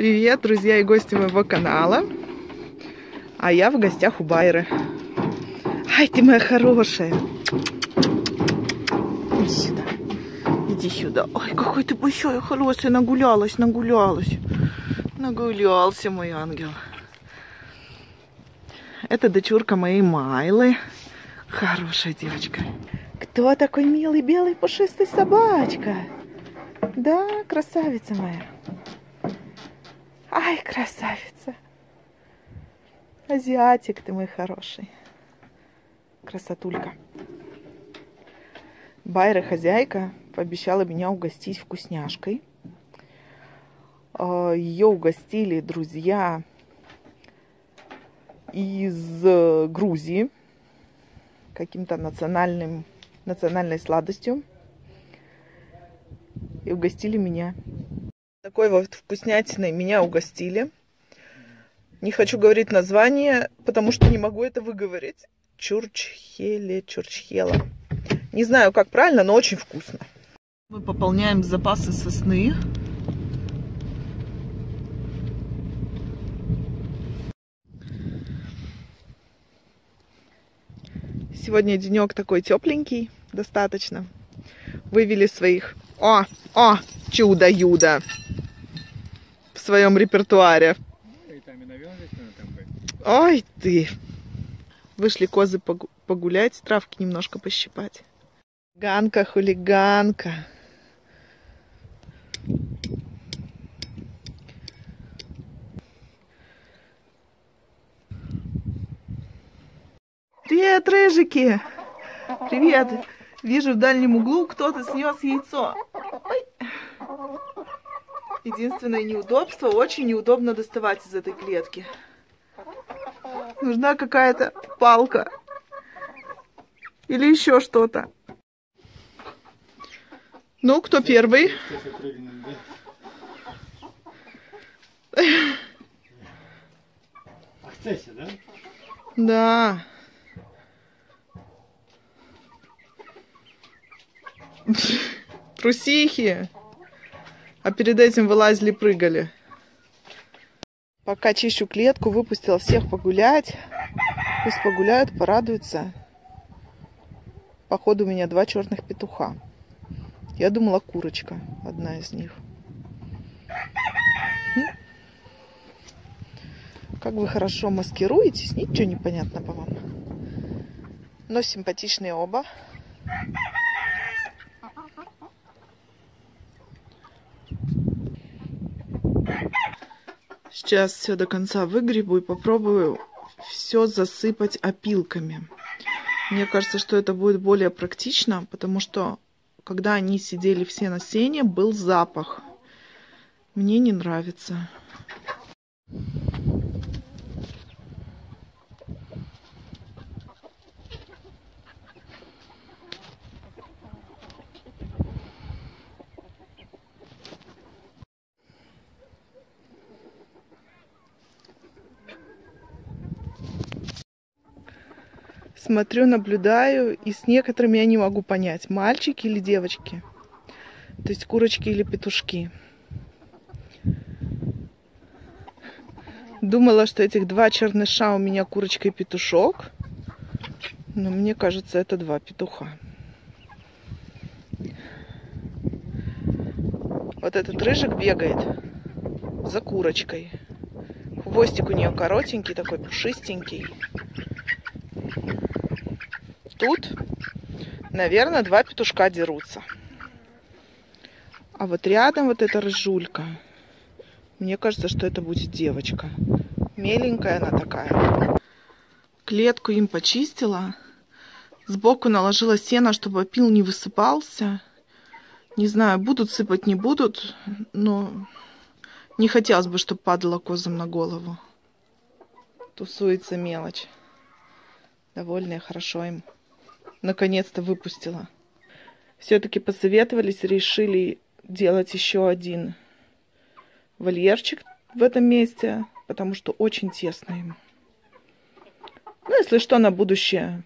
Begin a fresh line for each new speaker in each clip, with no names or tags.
Привет, друзья и гости моего канала. А я в гостях у Байры. Ай, ты моя хорошая. Иди сюда. Иди сюда. Ой, какой ты большой, хорошая. Нагулялась, нагулялась. Нагулялся мой ангел. Это дочурка моей Майлы. Хорошая девочка. Кто такой милый белый пушистый собачка? Да, красавица моя. Ай, красавица. Азиатик ты мой хороший. Красотулька. Байра хозяйка пообещала меня угостить вкусняшкой. А, Ее угостили друзья из э, Грузии каким-то национальным, национальной сладостью. И угостили меня. Такой вот вкуснятиной меня угостили. Не хочу говорить название, потому что не могу это выговорить. Чурчхеле, чурчхела. Не знаю, как правильно, но очень вкусно. Мы пополняем запасы сосны. Сегодня денек такой тепленький, достаточно. Вывели своих... О, о, чудо-юдо! Своем репертуаре. Ой ты! Вышли козы погу- погулять, травки немножко пощипать. Ганка, хулиганка. Привет, рыжики! Привет! Вижу в дальнем углу кто-то снес яйцо. Единственное неудобство, очень неудобно доставать из этой клетки. Нужна какая-то палка. Или еще что-то. Ну, кто первый?
Акцессе, да?
Да. Трусихи. А перед этим вылазили, прыгали. Пока чищу клетку, выпустила всех погулять. Пусть погуляют, порадуются. Походу у меня два черных петуха. Я думала, курочка одна из них. Хм. Как вы хорошо маскируетесь, ничего не понятно по вам. Но симпатичные оба. Сейчас все до конца выгребу и попробую все засыпать опилками. Мне кажется, что это будет более практично, потому что когда они сидели все на сене, был запах. Мне не нравится. Смотрю, наблюдаю, и с некоторыми я не могу понять, мальчики или девочки. То есть курочки или петушки. Думала, что этих два черныша у меня курочка и петушок. Но мне кажется, это два петуха. Вот этот рыжик бегает за курочкой. Хвостик у нее коротенький, такой пушистенький. Тут, наверное, два петушка дерутся. А вот рядом вот эта рыжулька. Мне кажется, что это будет девочка. Меленькая она такая. Клетку им почистила. Сбоку наложила сено, чтобы опил не высыпался. Не знаю, будут сыпать, не будут, но не хотелось бы, чтобы падала козам на голову. Тусуется мелочь. Довольная, хорошо им. Наконец-то выпустила. Все-таки посоветовались, решили делать еще один вольерчик в этом месте, потому что очень тесно им. Ну, если что, на будущее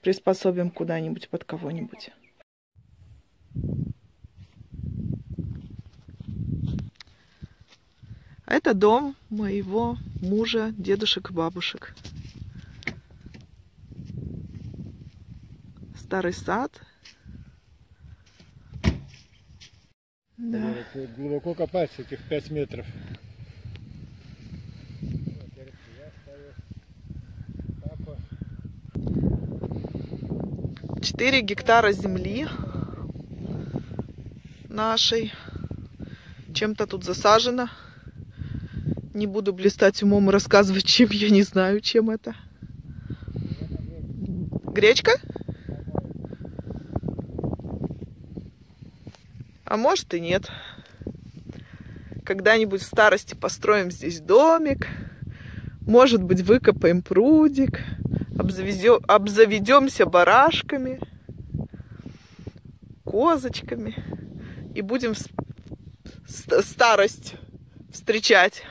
приспособим куда-нибудь под кого-нибудь. Это дом моего мужа, дедушек и бабушек. Старый сад. Да.
Глубоко копать этих 5 метров.
4 гектара земли нашей. Чем-то тут засажено. Не буду блистать умом и рассказывать, чем я не знаю, чем это. Гречка? А может и нет. Когда-нибудь в старости построим здесь домик. Может быть, выкопаем прудик. Обзавезё- обзаведемся барашками, козочками. И будем старость встречать.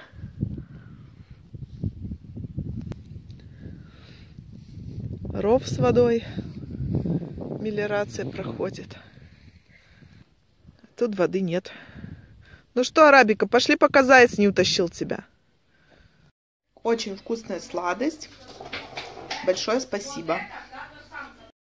Ров с водой. Мелиорация проходит. Тут воды нет. Ну что, Арабика, пошли, пока заяц не утащил тебя. Очень вкусная сладость. Большое спасибо.